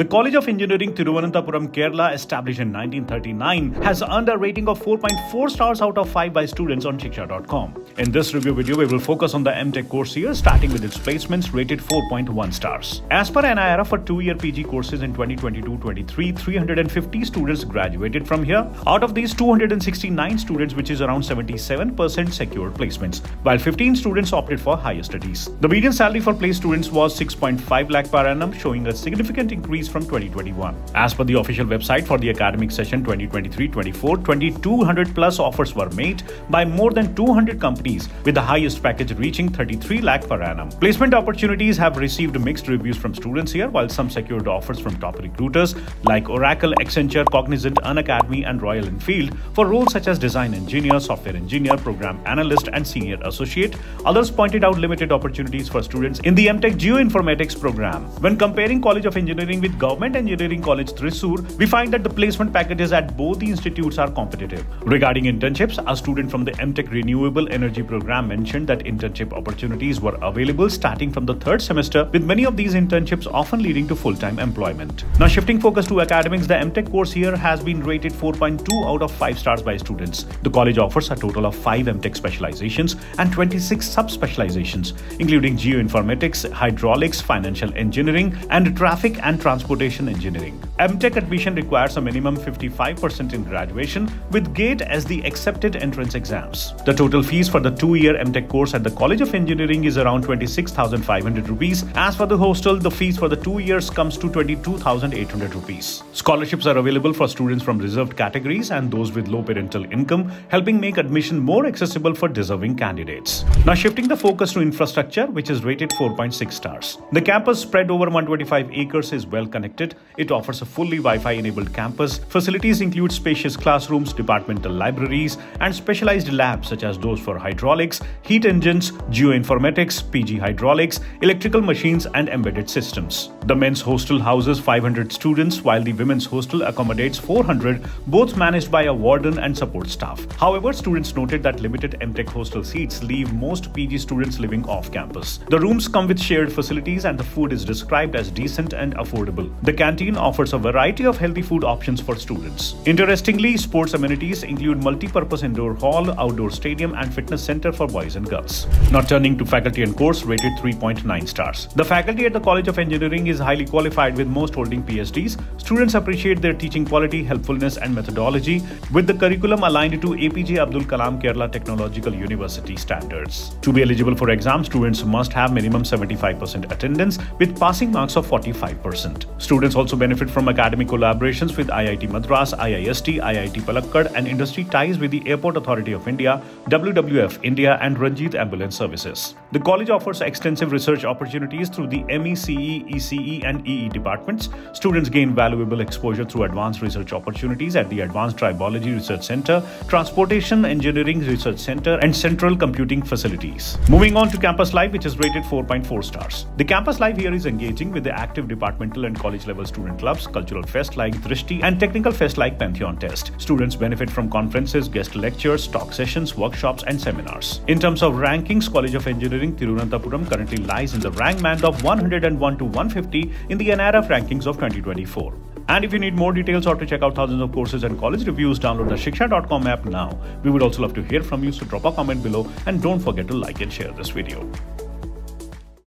The College of Engineering Thiruvananthapuram, Kerala, established in 1939, has earned a rating of 4.4 stars out of 5 by students on Shiksha.com. In this review video, we will focus on the MTech course here, starting with its placements rated 4.1 stars. As per NIRF for two-year PG courses in 2022-23, 350 students graduated from here. Out of these, 269 students, which is around 77%, secured placements, while 15 students opted for higher studies. The median salary for placed students was 6.5 lakh per annum, showing a significant increase from 2021. As per the official website for the academic session 2023-24, 2200 plus offers were made by more than 200 companies, with the highest package reaching 33 lakh per annum. Placement opportunities have received mixed reviews from students here, while some secured offers from top recruiters like Oracle, Accenture, Cognizant, Unacademy, and Royal Enfield for roles such as design engineer, software engineer, program analyst, and senior associate. Others pointed out limited opportunities for students in the MTech Geoinformatics program. When comparing College of Engineering with Government Engineering College Thrissur, we find that the placement packages at both the institutes are competitive. Regarding internships, a student from the MTech Renewable Energy program mentioned that internship opportunities were available starting from the third semester, with many of these internships often leading to full-time employment. Now shifting focus to academics, the MTech course here has been rated 4.2 out of 5 stars by students. The college offers a total of 5 MTech specializations and 26 sub-specializations, including geoinformatics, hydraulics, financial engineering, and traffic and transportation engineering. MTech admission requires a minimum 55% in graduation, with GATE as the accepted entrance exams. The total fees for the two-year MTech course at the College of Engineering is around 26,500 rupees. As for the hostel, the fees for the two years comes to 22,800 rupees. Scholarships are available for students from reserved categories and those with low parental income, helping make admission more accessible for deserving candidates. Now shifting the focus to infrastructure, which is rated 4.6 stars. The campus spread over 125 acres is well connected. It offers a fully Wi-Fi enabled campus. Facilities include spacious classrooms, departmental libraries, and specialized labs such as those for hydraulics, heat engines, geoinformatics, PG hydraulics, electrical machines, and embedded systems. The men's hostel houses 500 students, while the women's hostel accommodates 400, both managed by a warden and support staff. However, students noted that limited MTech hostel seats leave most PG students living off campus. The rooms come with shared facilities and the food is described as decent and affordable. The canteen offers a variety of healthy food options for students. Interestingly, sports amenities include multi-purpose indoor hall, outdoor stadium, and fitness center for boys and girls. Now turning to faculty and course rated 3.9 stars. The faculty at the College of Engineering is highly qualified with most holding PhDs. Students appreciate their teaching quality, helpfulness, and methodology with the curriculum aligned to APJ Abdul Kalam Kerala Technological University standards. To be eligible for exam, students must have minimum 75% attendance with passing marks of 45%. Students also benefit from academic collaborations with IIT Madras, IIST, IIT Palakkad, and industry ties with the Airport Authority of India, WWF India, and Ranjit Ambulance Services. The college offers extensive research opportunities through the MECE, ECE, and EE departments. Students gain valuable exposure through advanced research opportunities at the Advanced Tribology Research Center, Transportation Engineering Research Center, and Central Computing Facilities. Moving on to campus life, which is rated 4.4 stars. The campus life here is engaging with the active departmental and college level student clubs, cultural fest like Drishti, and technical fest like Pantheon Test. Students benefit from conferences, guest lectures, talk sessions, workshops, and seminars. In terms of rankings, College of Engineering Thiruvananthapuram currently lies in the rank band of 101 to 150 in the NIRF rankings of 2024. And if you need more details or to check out thousands of courses and college reviews, download the Shiksha.com app now. We would also love to hear from you, so drop a comment below and don't forget to like and share this video.